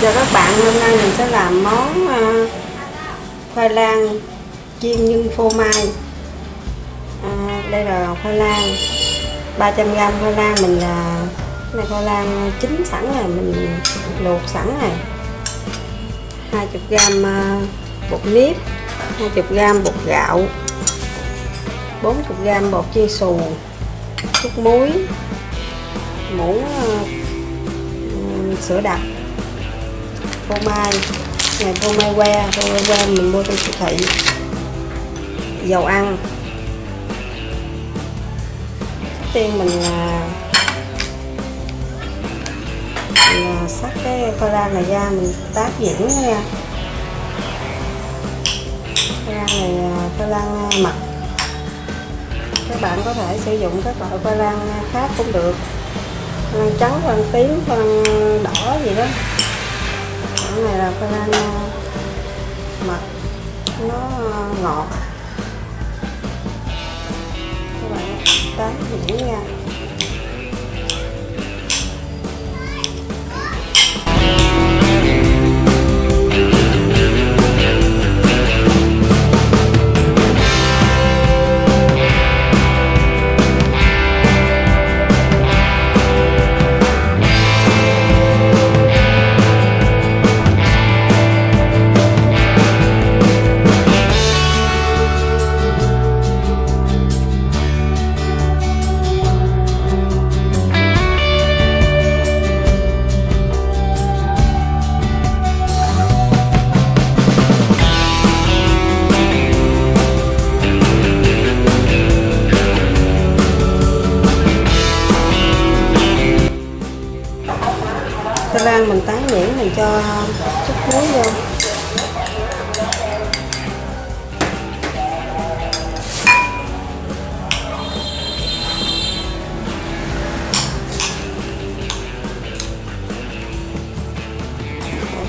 Chào các bạn, hôm nay mình sẽ làm món uh, khoai lang chiên nhân phô mai. À, Đây là khoai lang 300g khoai lang mình là này khoai lang chín sẵn rồi, mình luộc sẵn rồi. 20g uh, à, bột nếp 20g bột gạo 40g bột chiên xù chút muối muỗng uh, sữa đặc phô mai. Này phô mai que phô mai que mình mua trong siêu thị. Dầu ăn. Trước tiên mình là mình à, sắc cái khoai lang này ra, mình tát diễn nha. Khoai lang này à, khoai lang à, mật. Các bạn có thể sử dụng các loại khoai lang khác cũng được. Khoai lang trắng khoai lang tím khoai lang đỏ gì đó cái này là khoai ờ, mật. Nó ờ, ngọt. Các bạn tán nhuyễn nha. Ăn mình tán nhuyễn mình cho chút muối vô.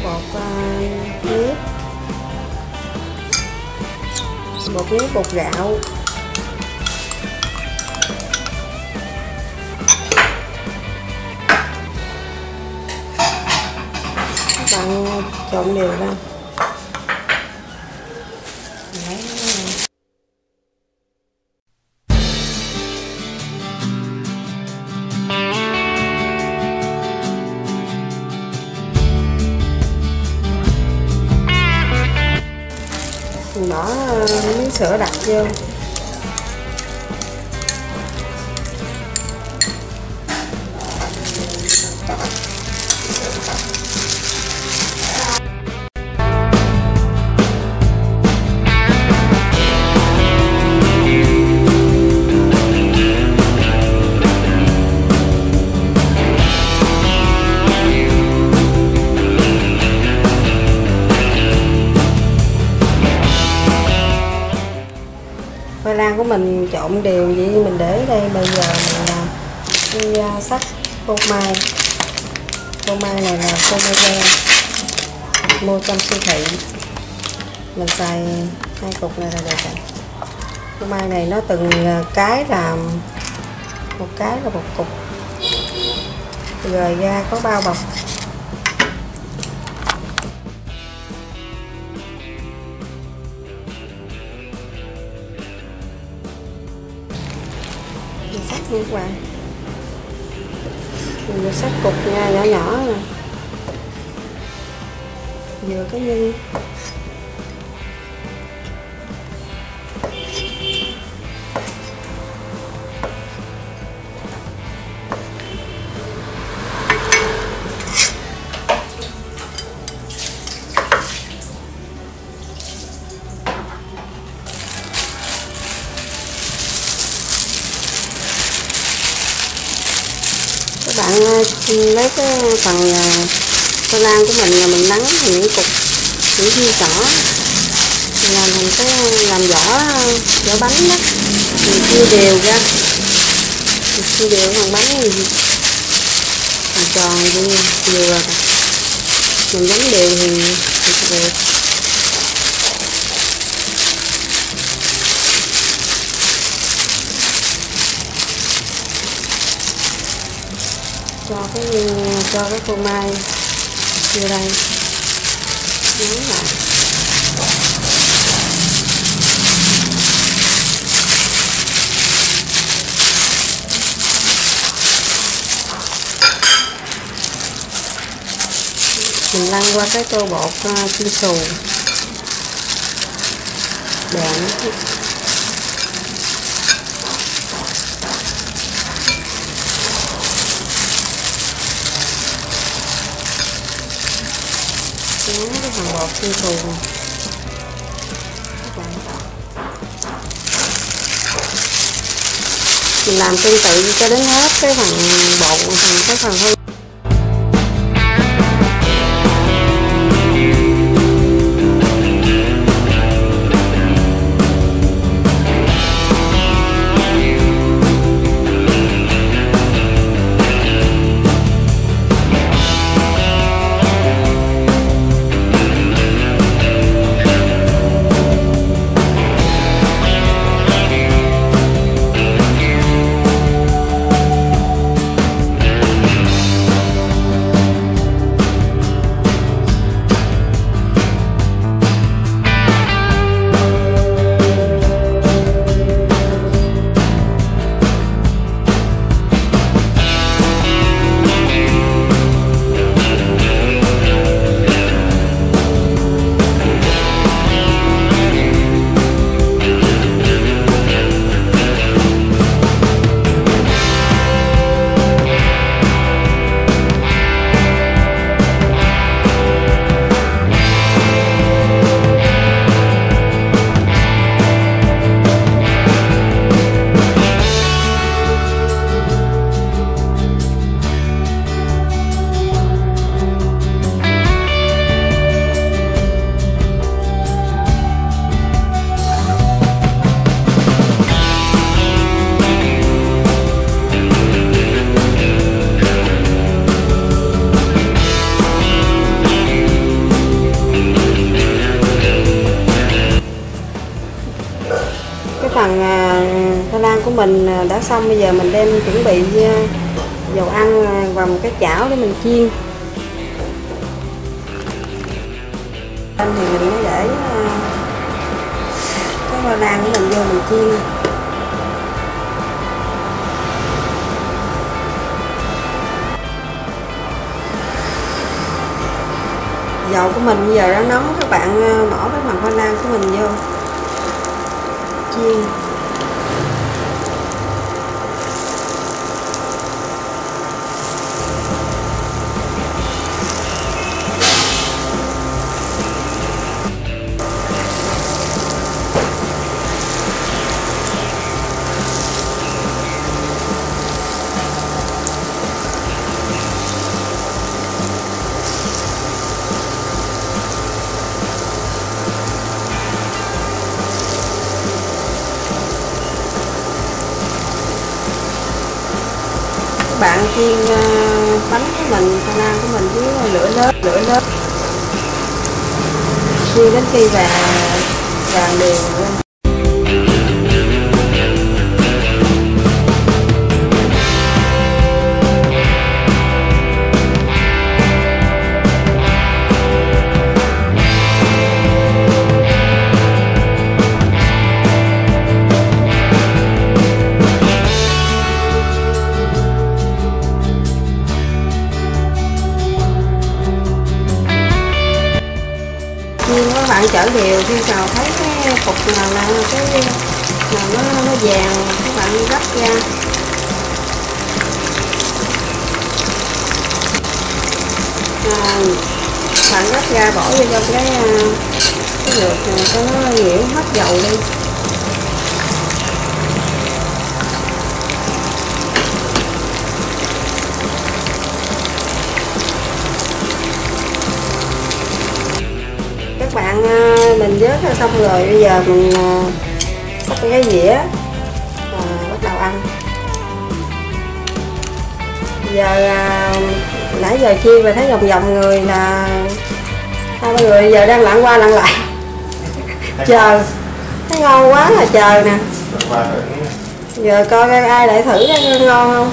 Bột à, uh, nếp bột nếp bột gạo. Bạn trộn đều ra. Bỏ miếng sữa đặc vô. Khoai lang của mình trộn đều vậy mình để đây. Bây giờ mình à, đi à, uh, sắc phô mai. Phô mai này là phô mai que mua trong siêu thị. Mình xài hai cục này là được rồi. Phô mai này nó từng à, cái là một cái là một cục. Rồi ra có bao bọc. Nha các bạn mình vừa sắc cục nha nhỏ nhỏ nè. Vừa cái nhân bạn ờ, lấy cái phần ờ, khoai lan của mình là mình nắng thành những cục những viên nhỏ làm thành cái làm vỏ vỏ bánh đó. Mình chia đều ra. Mình chia đều phần bánh này. Mình tròn như vừa mình đánh đều thì, thì được. Cho cái cho cái phô mai vô đây. Nấu lại. Mình lăn qua cái tô bột uh, chiên xù. Để xuống cái phần bột chiên xù này. Mình làm tương tự cho đến hết cái phần bột phần cái phần hơi mình à, đã xong, bây giờ mình đem chuẩn bị à, dầu ăn à, vào một cái chảo để mình chiên. Lên thì mình mới để cái hoa lan của mình vô mình chiên. Dầu của mình bây giờ đã nóng, các bạn bỏ cái phần hoa lan của mình vô. Chiên. Bạn chiên ờ, bánh của mình khoai lang của mình với lửa lớn lửa lớn. Chiên đến khi vàng vàng đều lên bạn chở đều khi nào thấy cái cục nào là cái nào nó nó vàng các bạn gấp ra. À, bạn gấp ra bỏ vô trong cái à, cái lượt cho nó nhiễu hết dầu đi. Ra xong rồi bây giờ mình à, xách cái dĩa và bắt đầu ăn. Giờ à, nãy giờ chiên và thấy vòng vòng người là hai ba người giờ đang lặn qua lặn lại. Chờ thấy ngon quá là chờ nè. Giờ coi ai lại thử ngon không